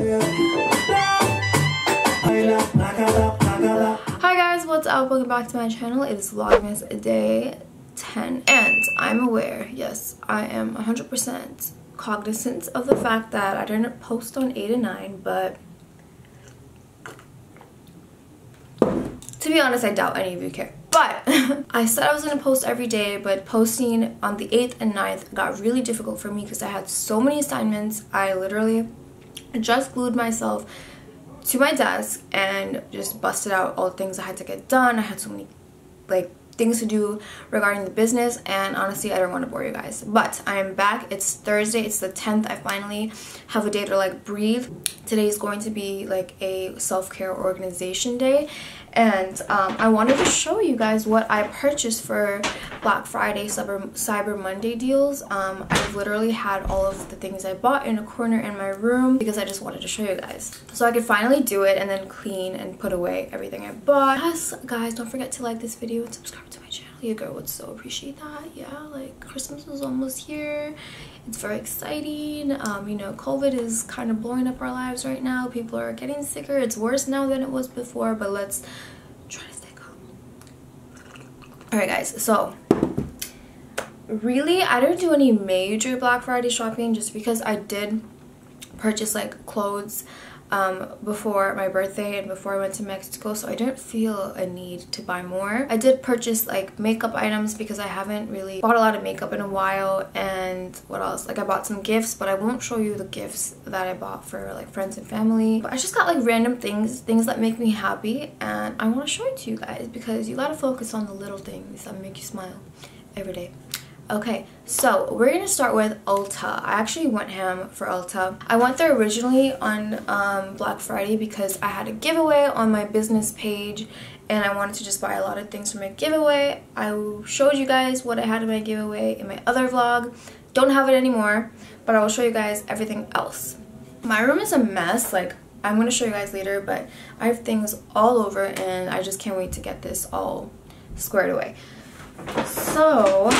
Hi guys, what's up? Welcome back to my channel. It is Vlogmas day 10 and I'm aware, yes, I am 100% cognizant of the fact that I didn't post on 8 and 9, but to be honest, I doubt any of you care. But I said I was going to post every day, but posting on the 8th and 9th got really difficult for me because I had so many assignments. I literally just glued myself to my desk and just busted out all the things I had to get done. I had so many like things to do regarding the business and honestly I don't want to bore you guys but I'm back. It's Thursday it's the 10th I finally have a day to like breathe. Today is going to be like a self-care organization day and um, I wanted to show you guys what I purchased for Black Friday Cyber, Cyber Monday deals. Um, I've literally had all of the things I bought in a corner in my room because I just wanted to show you guys. So I could finally do it and then clean and put away everything I bought. Yes, guys, don't forget to like this video and subscribe to my channel. Your girl would so appreciate that. Yeah, like Christmas is almost here. It's very exciting. Um, you know, COVID is kind of blowing up our lives right now. People are getting sicker. It's worse now than it was before, but let's try to stay calm. Alright guys, so really I didn't do any major Black Friday shopping just because I did purchase like clothes um, before my birthday and before I went to Mexico so I didn't feel a need to buy more. I did purchase like makeup items because I haven't really bought a lot of makeup in a while and what else like I bought some gifts but I won't show you the gifts that I bought for like friends and family but I just got like random things things that make me happy and I want to show it to you guys because you gotta focus on the little things that make you smile every day. Okay, so we're gonna start with Ulta. I actually went ham for Ulta. I went there originally on um, Black Friday because I had a giveaway on my business page and I wanted to just buy a lot of things for my giveaway. I showed you guys what I had in my giveaway in my other vlog. Don't have it anymore, but I will show you guys everything else. My room is a mess, like I'm gonna show you guys later, but I have things all over and I just can't wait to get this all squared away. So,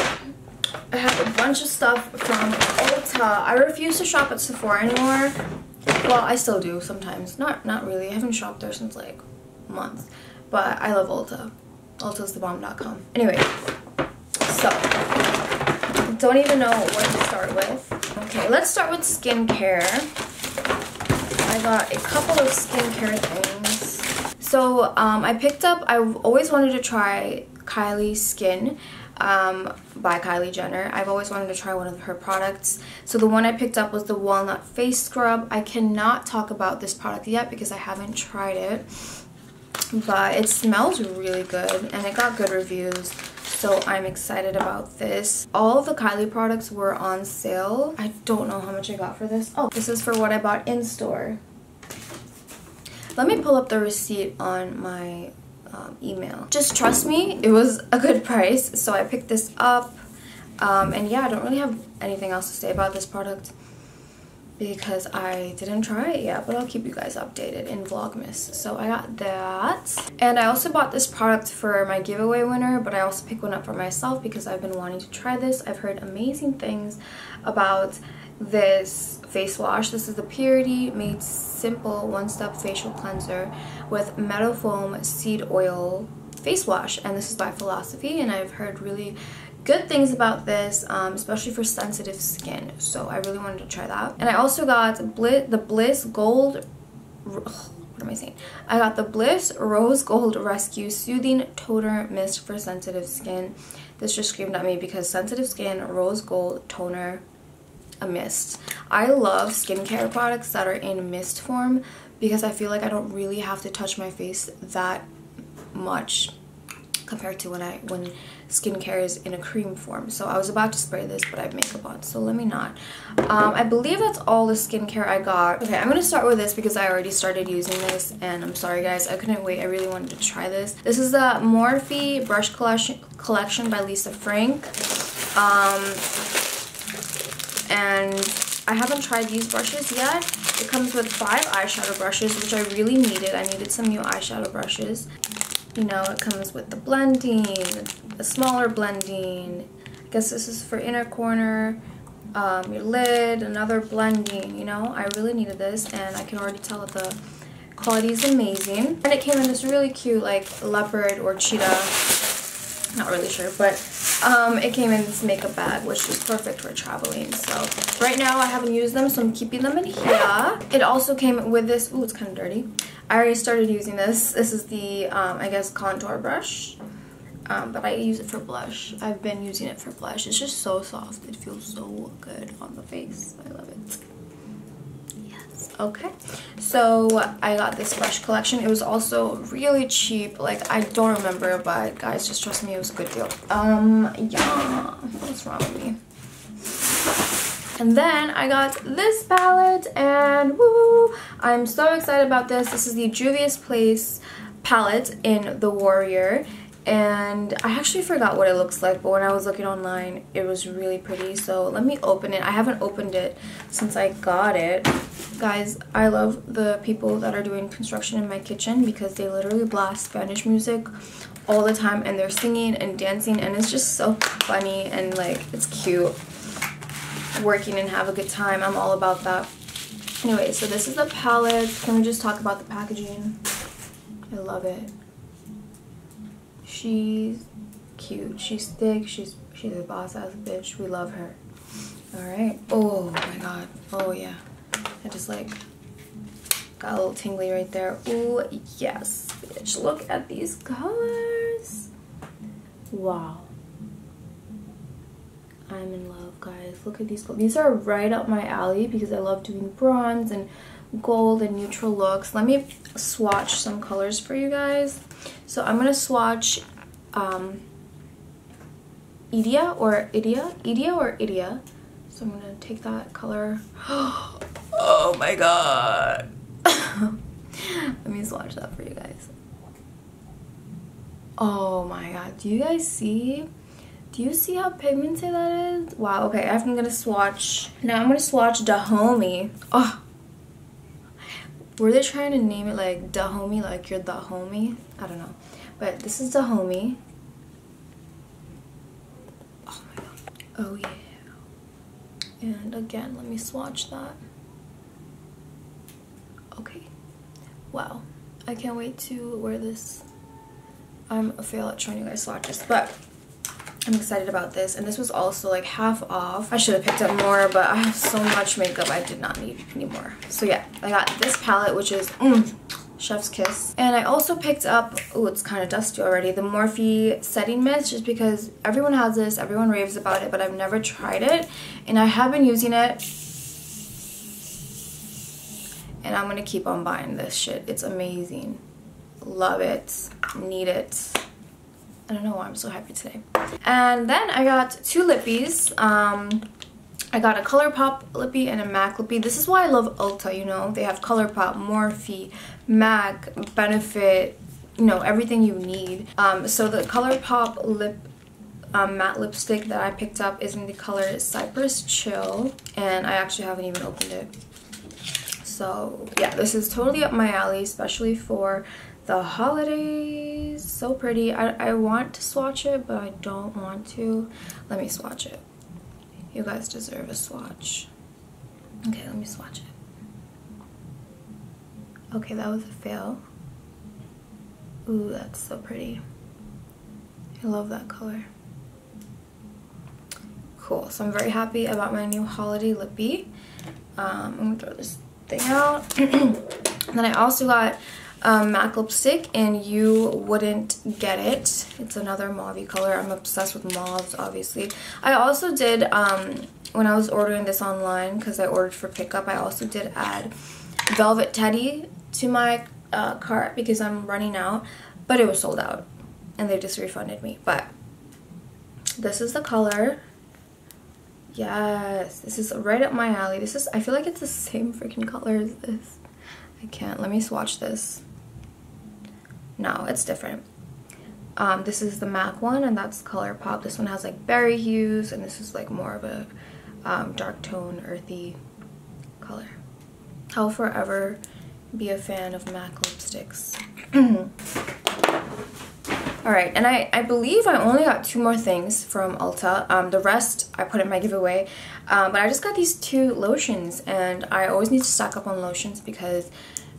I have a bunch of stuff from Ulta. I refuse to shop at Sephora anymore. Well, I still do sometimes. Not not really. I haven't shopped there since like months. But I love Ulta. Ultasthebomb.com. Anyway, so don't even know what to start with. Okay, let's start with skincare. I got a couple of skincare things. So um, I picked up, I've always wanted to try Kylie Skin um, by Kylie Jenner. I've always wanted to try one of her products. So the one I picked up was the Walnut Face Scrub. I cannot talk about this product yet because I haven't tried it. But it smells really good and it got good reviews. So I'm excited about this. All the Kylie products were on sale. I don't know how much I got for this. Oh, this is for what I bought in store. Let me pull up the receipt on my um, email. Just trust me, it was a good price, so I picked this up. Um, and yeah, I don't really have anything else to say about this product because I didn't try it yet, but I'll keep you guys updated in Vlogmas. So I got that. And I also bought this product for my giveaway winner, but I also picked one up for myself because I've been wanting to try this. I've heard amazing things about this face wash. This is the Purity Made Simple One-Step Facial Cleanser with Meadow Foam Seed Oil Face Wash. And this is by Philosophy, and I've heard really good things about this, um, especially for sensitive skin. So I really wanted to try that. And I also got the Bliss Gold... What am I saying? I got the Bliss Rose Gold Rescue Soothing Toner Mist for sensitive skin. This just screamed at me because sensitive skin, rose gold toner, a mist. I love skincare products that are in mist form because I feel like I don't really have to touch my face that much compared to when I when skincare is in a cream form. So I was about to spray this, but I have makeup on, so let me not. Um, I believe that's all the skincare I got. Okay, I'm to start with this because I already started using this, and I'm sorry guys, I couldn't wait. I really wanted to try this. This is the Morphe Brush Collection, collection by Lisa Frank. Um, and I haven't tried these brushes yet. It comes with five eyeshadow brushes, which I really needed. I needed some new eyeshadow brushes. You know, it comes with the blending, the smaller blending. I guess this is for inner corner. um, your lid, another blending, you know. I really needed this and I can already tell that the quality is amazing. And it came in this really cute like leopard or cheetah, not really sure, but um, it came in this makeup bag, which is perfect for traveling. So right now I haven't used them, so I'm keeping them in here. It also came with this, ooh, it's kind of dirty. I already started using this. This is the, um, I guess, contour brush. Um, but I use it for blush. I've been using it for blush. It's just so soft. It feels so good on the face. I love it. Okay. So I got this brush collection. It was also really cheap. Like I don't remember, but guys, just trust me, it was a good deal. Um, yeah. What's wrong with me? And then I got this palette and woo! I'm so excited about this. This is the Juvia's Place palette in The Warrior and I actually forgot what it looks like but when I was looking online it was really pretty. So let me open it. I haven't opened it since I got it. Guys I love the people that are doing construction in my kitchen because they literally blast Spanish music all the time and they're singing and dancing and it's just so funny and like it's cute. Working and have a good time. I'm all about that. Anyway so this is the palette. Can we just talk about the packaging? I love it She's cute. She's thick. She's she's a boss ass bitch. We love her. Alright. Oh my god. Oh yeah. I just like got a little tingly right there. Oh yes, bitch. Look at these colors. Wow. I'm in love, guys. Look at these. colors. These are right up my alley because I love doing bronze and gold and neutral looks. Let me swatch some colors for you guys. So I'm going to swatch um, Idia or Idia, Idia or Idia. So I'm going to take that color. oh my god. Let me swatch that for you guys. Oh my god. Do you guys see? Do you see how pigmented that is? Wow, okay, I'm gonna swatch. Now I'm gonna swatch Dahomey. Oh, were they trying to name it like the homie, like you're the homie? I don't know. But this is the homie. Oh my god. Oh yeah. And again, let me swatch that. Okay. Wow. I can't wait to wear this. I'm a fail at showing you guys swatches, but I'm excited about this and this was also like half off. I should have picked up more but I have so much makeup I did not need anymore. So yeah, I got this palette which is mm, Chef's Kiss. And I also picked up, oh it's kind of dusty already, the Morphe Setting Mist just because everyone has this, everyone raves about it but I've never tried it and I have been using it and I'm gonna keep on buying this shit. It's amazing. Love it. Need it. I don't know why I'm so happy today. And then I got two lippies. Um, I got a ColourPop lippy and a MAC lippy. This is why I love Ulta, you know. They have ColourPop, Morphe, MAC, Benefit, you know, everything you need. Um, so the ColourPop lip um, matte lipstick that I picked up is in the color Cypress Chill. And I actually haven't even opened it. So yeah, this is totally up my alley, especially for the holidays. So pretty. I, I want to swatch it but I don't want to. Let me swatch it. You guys deserve a swatch. Okay let me swatch it. Okay that was a fail. Ooh that's so pretty. I love that color. Cool so I'm very happy about my new holiday lippy. Um, I'm gonna throw this thing out then I also got um, MAC lipstick and you wouldn't get it. It's another mauve color. I'm obsessed with mauves, obviously. I also did, um, when I was ordering this online, because I ordered for pickup, I also did add Velvet Teddy to my uh, cart because I'm running out, but it was sold out and they just refunded me. But this is the color. Yes, this is right up my alley. This is, I feel like it's the same freaking color as this. I can't. Let me swatch this. No, it's different. Um, this is the MAC one and that's ColourPop. This one has like berry hues and this is like more of a um, dark tone, earthy color. I'll forever be a fan of MAC lipsticks. All right, and I, I believe I only got two more things from Ulta. Um, the rest I put in my giveaway. Um, but I just got these two lotions and I always need to stock up on lotions because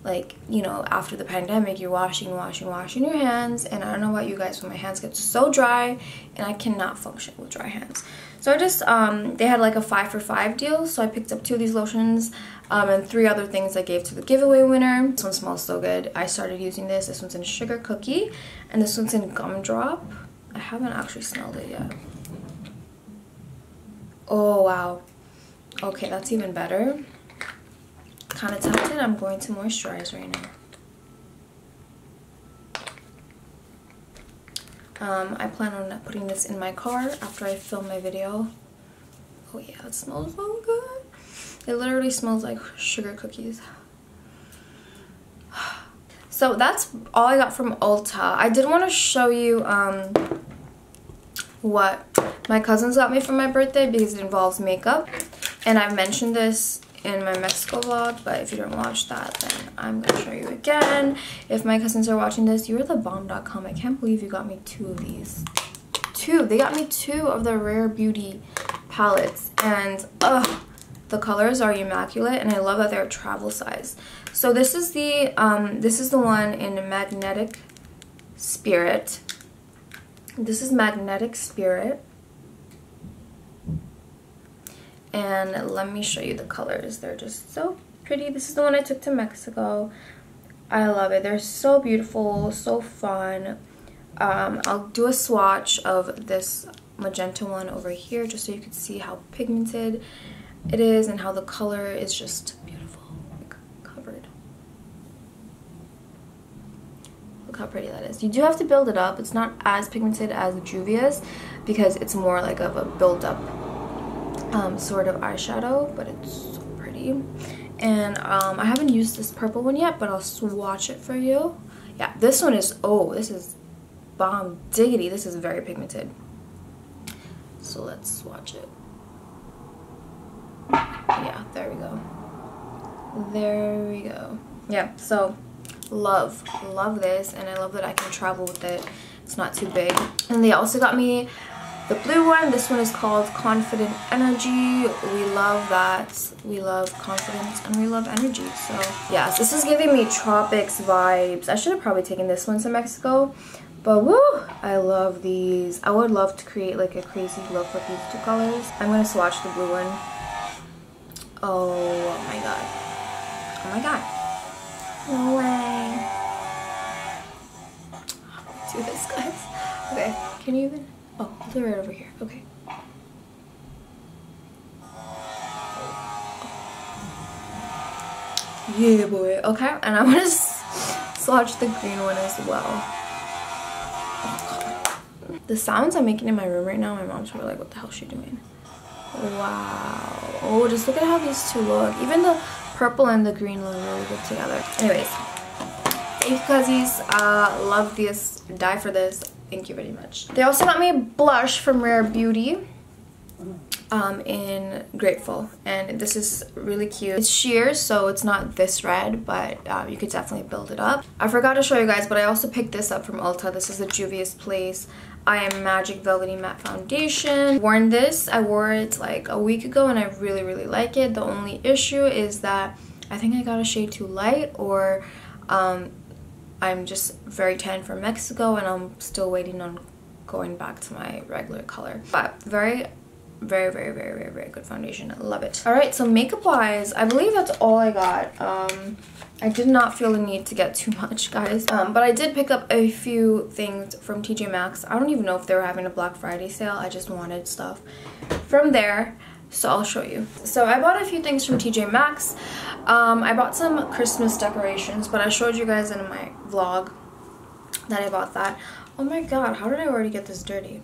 like, you know, after the pandemic, you're washing, washing, washing your hands. And I don't know about you guys, but my hands get so dry and I cannot function with dry hands. So I just, um, they had like a five for five deal. So I picked up two of these lotions um, and three other things I gave to the giveaway winner. This one smells so good. I started using this. This one's in Sugar Cookie and this one's in Gumdrop. I haven't actually smelled it yet. Oh, wow. Okay, that's even better. Kind of tempted. I'm going to moisturize right now. Um, I plan on putting this in my car after I film my video. Oh yeah, it smells so good. It literally smells like sugar cookies. So that's all I got from Ulta. I did want to show you um, what my cousins got me for my birthday because it involves makeup. And I've mentioned this in my Mexico vlog, but if you don't watch that, then I'm to show you again. If my cousins are watching this, you're the bomb.com. I can't believe you got me two of these. Two. They got me two of the Rare Beauty palettes. And, ugh, the colors are immaculate, and I love that they're travel size. So this is the, um, this is the one in Magnetic Spirit. This is Magnetic Spirit. And let me show you the colors. They're just so pretty. This is the one I took to Mexico. I love it. They're so beautiful, so fun. Um, I'll do a swatch of this magenta one over here just so you can see how pigmented it is and how the color is just beautiful. Like, covered. Look how pretty that is. You do have to build it up. It's not as pigmented as Juvia's because it's more like of a build up um, sort of eyeshadow, but it's so pretty. And um, I haven't used this purple one yet, but I'll swatch it for you. Yeah, this one is, oh, this is bomb diggity. This is very pigmented. So let's swatch it. Yeah, there we go. There we go. Yeah, so love, love this. And I love that I can travel with it. It's not too big. And they also got me the blue one this one is called confident energy. We love that. We love confidence and we love energy. So yes this is giving me tropics vibes. I should have probably taken this one to mexico but woo i love these. I would love to create like a crazy look with these two colors. I'm gonna swatch the blue one. Oh my god. Oh my god. No way. Do this guys. Okay can you even they're right over here. Okay. Yeah, boy. Okay, and I'm gonna swatch the green one as well. The sounds I'm making in my room right now, my mom's probably like, what the hell is she doing? Wow. Oh, just look at how these two look. Even the purple and the green look really good together. Anyways, thank you. Uh, love this. Die for this. Thank you very much. They also got me a blush from Rare Beauty um, in Grateful. And this is really cute. It's sheer, so it's not this red, but uh, you could definitely build it up. I forgot to show you guys, but I also picked this up from Ulta. This is the Juvia's Place I Am Magic Velvety Matte Foundation. Worn this, I wore it like a week ago and I really, really like it. The only issue is that I think I got a shade too light or um, I'm just very tan from Mexico and I'm still waiting on going back to my regular color. But very, very, very, very, very, very good foundation. I love it. All right, so makeup wise, I believe that's all I got. Um, I did not feel the need to get too much, guys. Um, but I did pick up a few things from TJ Maxx. I don't even know if they were having a Black Friday sale. I just wanted stuff from there so I'll show you. So I bought a few things from TJ Maxx. Um, I bought some Christmas decorations, but I showed you guys in my vlog that I bought that. Oh my god, how did I already get this dirty?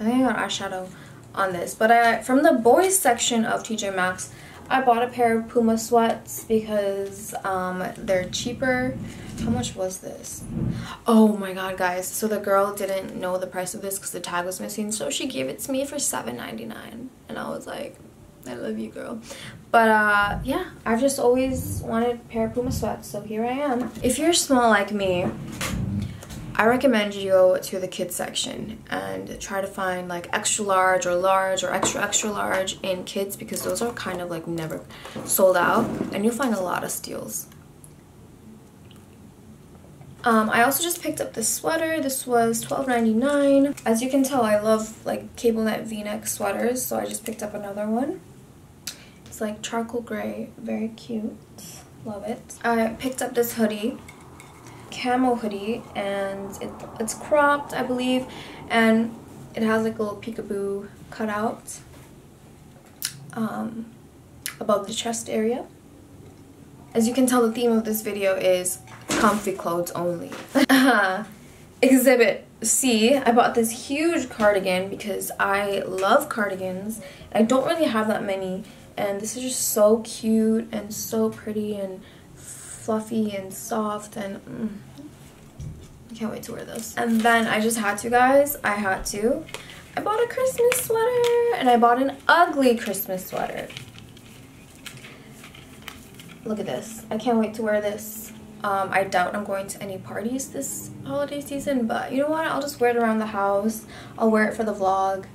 I think I got eyeshadow on this. But I, from the boys section of TJ Maxx, I bought a pair of Puma sweats because um, they're cheaper. How much was this? Oh my god, guys. So the girl didn't know the price of this because the tag was missing. So she gave it to me for $7.99. And I was like, I love you, girl. But uh, yeah, I've just always wanted a pair of Puma sweats. So here I am. If you're small like me, I recommend you go to the kids section and try to find like extra large or large or extra extra large in kids because those are kind of like never sold out and you'll find a lot of steals. Um, I also just picked up this sweater. This was $12.99. As you can tell, I love like cable knit v-neck sweaters, so I just picked up another one. It's like charcoal gray, very cute. Love it. I picked up this hoodie camo hoodie and it, it's cropped I believe and it has like a little peekaboo cutout um, above the chest area. As you can tell the theme of this video is comfy clothes only. Exhibit C, I bought this huge cardigan because I love cardigans. I don't really have that many and this is just so cute and so pretty and fluffy and soft and mm, I can't wait to wear this. And then I just had to guys, I had to. I bought a Christmas sweater and I bought an ugly Christmas sweater. Look at this. I can't wait to wear this. Um, I doubt I'm going to any parties this holiday season, but you know what? I'll just wear it around the house. I'll wear it for the vlog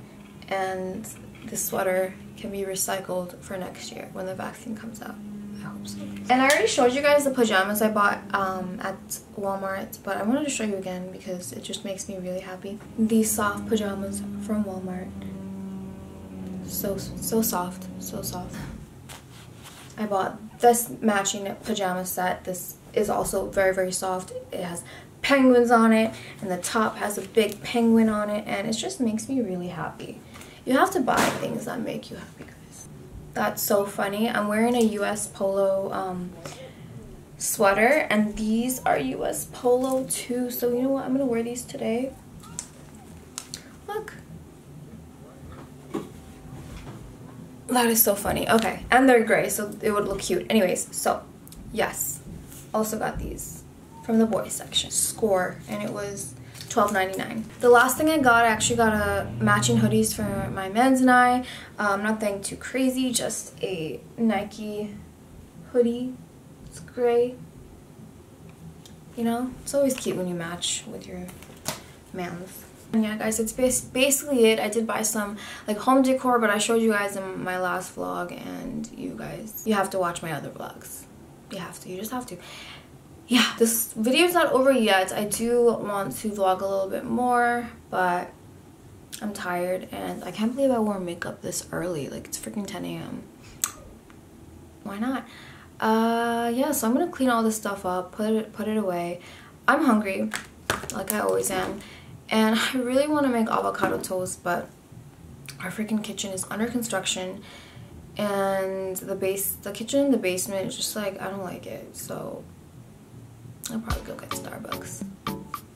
and this sweater can be recycled for next year when the vaccine comes out. I hope so. And I already showed you guys the pajamas I bought um, at Walmart, but I wanted to show you again because it just makes me really happy. These soft pajamas from Walmart. So, so soft, so soft. I bought this matching pajama set. This is also very, very soft. It has penguins on it and the top has a big penguin on it and it just makes me really happy. You have to buy things that make you happy. Guys. That's so funny. I'm wearing a US Polo um, sweater and these are US Polo too. So you know what? I'm to wear these today. Look. That is so funny. Okay. And they're gray so it would look cute. Anyways, so yes. Also got these from the boys section. Score. And it was $12.99. The last thing I got, I actually got a matching hoodies for my men's and I. Um, nothing too crazy, just a Nike hoodie. It's gray. You know, it's always cute when you match with your man's. And yeah guys, it's basically it. I did buy some like home decor, but I showed you guys in my last vlog and you guys, you have to watch my other vlogs. You have to, you just have to yeah, this video is not over yet. I do want to vlog a little bit more, but I'm tired and I can't believe I wore makeup this early. Like it's freaking 10 a.m. Why not? Uh, yeah, so I'm gonna clean all this stuff up, put it, put it away. I'm hungry, like I always am, and I really want to make avocado toast, but our freaking kitchen is under construction and the base the kitchen in the basement is just like I don't like it so I'll probably go get Starbucks.